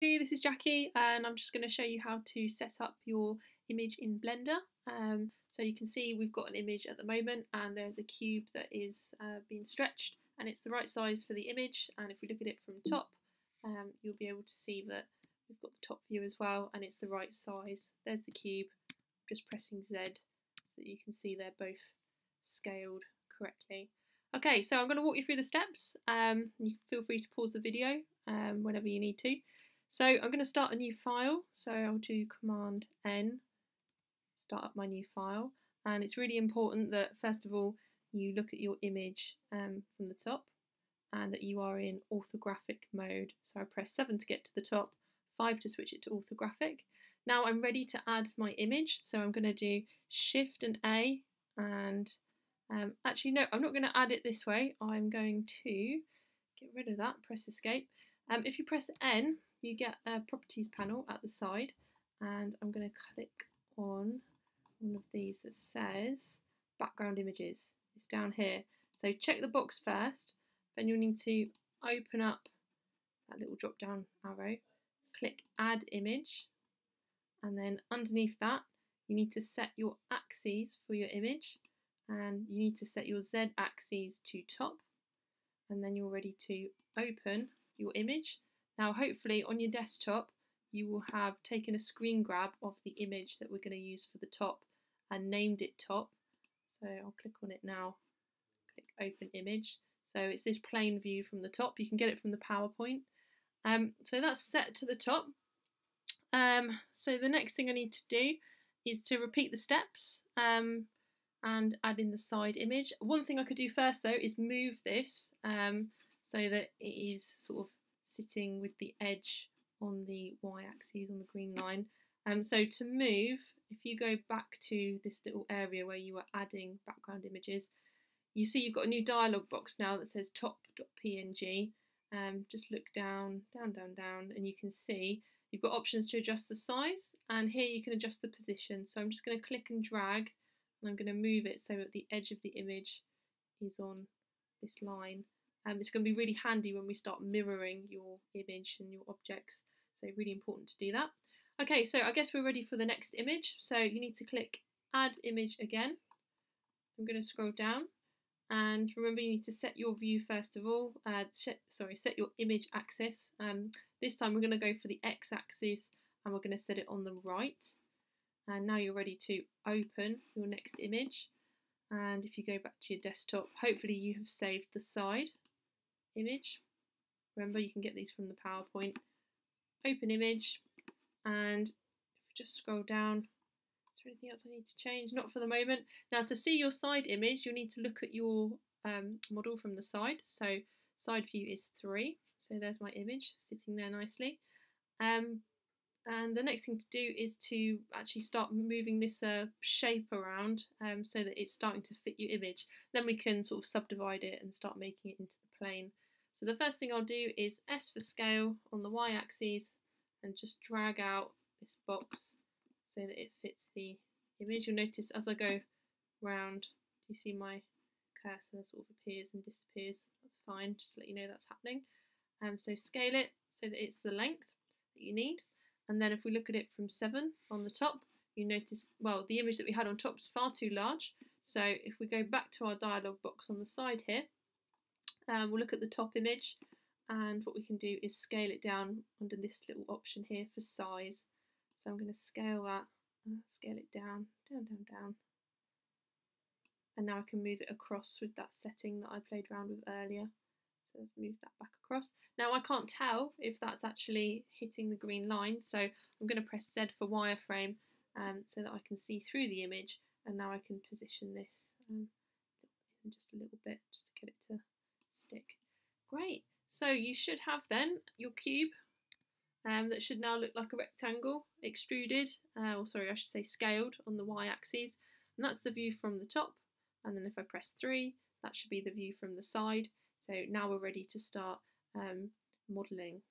Hey, this is Jackie and I'm just going to show you how to set up your image in Blender. Um, so you can see we've got an image at the moment and there's a cube that is uh, being stretched and it's the right size for the image and if we look at it from top um, you'll be able to see that we've got the top view as well and it's the right size. There's the cube, just pressing Z so that you can see they're both scaled correctly. Okay, so I'm going to walk you through the steps. Um, you feel free to pause the video um, whenever you need to. So I'm going to start a new file. So I'll do Command N, start up my new file. And it's really important that first of all, you look at your image um, from the top and that you are in orthographic mode. So I press 7 to get to the top, 5 to switch it to orthographic. Now I'm ready to add my image, so I'm going to do Shift and A and um, actually no, I'm not going to add it this way. I'm going to get rid of that, press Escape. Um, if you press N, you get a properties panel at the side and I'm going to click on one of these that says background images. It's down here. So check the box first, then you'll need to open up that little drop down arrow, click add image, and then underneath that you need to set your axes for your image and you need to set your Z axes to top and then you're ready to open your image now hopefully on your desktop you will have taken a screen grab of the image that we're going to use for the top and named it top. So I'll click on it now, click open image. So it's this plain view from the top. You can get it from the PowerPoint. Um, so that's set to the top. Um, so the next thing I need to do is to repeat the steps um, and add in the side image. One thing I could do first though is move this um, so that it is sort of sitting with the edge on the y-axis on the green line. Um, so to move, if you go back to this little area where you were adding background images, you see you've got a new dialog box now that says top.png. Um, just look down, down, down, down, and you can see you've got options to adjust the size, and here you can adjust the position. So I'm just going to click and drag, and I'm going to move it so that the edge of the image is on this line. Um, it's going to be really handy when we start mirroring your image and your objects. So really important to do that. Okay, so I guess we're ready for the next image. So you need to click add image again. I'm going to scroll down and remember you need to set your view first of all. Uh, sorry, set your image axis. Um, this time we're going to go for the x axis and we're going to set it on the right. And now you're ready to open your next image. And if you go back to your desktop, hopefully you have saved the side image. Remember, you can get these from the PowerPoint. Open image, and just scroll down, is there anything else I need to change? Not for the moment. Now, to see your side image, you'll need to look at your um, model from the side. So, side view is three. So, there's my image sitting there nicely. Um, and the next thing to do is to actually start moving this uh, shape around um, so that it's starting to fit your image. Then we can sort of subdivide it and start making it into the plane. So the first thing I'll do is S for scale on the y-axis and just drag out this box so that it fits the image. You'll notice as I go round, do you see my cursor sort of appears and disappears? That's fine, just to let you know that's happening. Um, so scale it so that it's the length that you need. And then if we look at it from 7 on the top, you notice, well, the image that we had on top is far too large. So if we go back to our dialog box on the side here, um, we'll look at the top image and what we can do is scale it down under this little option here for size. So I'm going to scale that, uh, scale it down, down, down, down. And now I can move it across with that setting that I played around with earlier. So let's move that back across. Now I can't tell if that's actually hitting the green line, so I'm going to press Z for wireframe um, so that I can see through the image and now I can position this um, just a little bit just to get it to stick. Great. So you should have then your cube um, that should now look like a rectangle extruded, uh, or sorry, I should say scaled on the y-axis. And that's the view from the top. And then if I press 3, that should be the view from the side. So now we're ready to start um, modelling